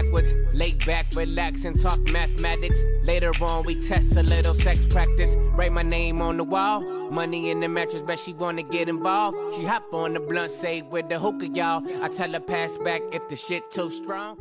backwards. Lay back, relax, and talk mathematics. Later on, we test a little sex practice. Write my name on the wall. Money in the mattress, but she wanna get involved. She hop on the blunt, say with the hookah, y'all. I tell her pass back if the shit too strong.